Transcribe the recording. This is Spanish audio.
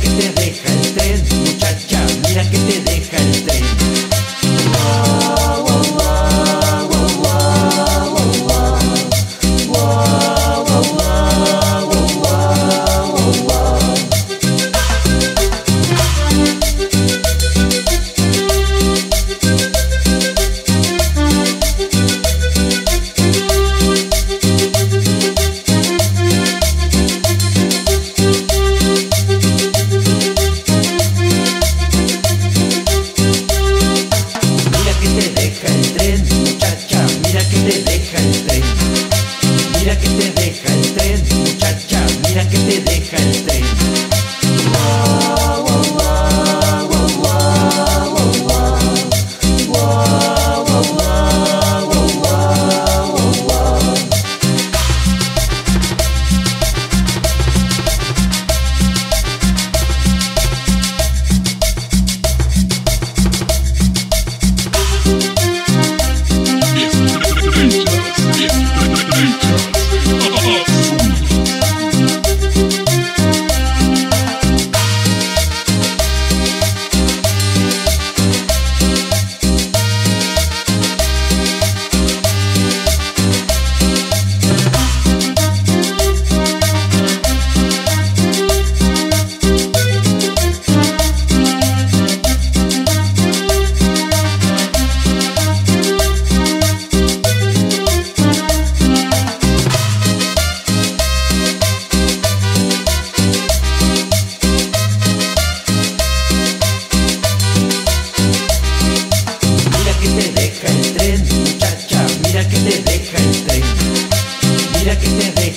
que te deja el tren, muchacha, mira que te deja. Living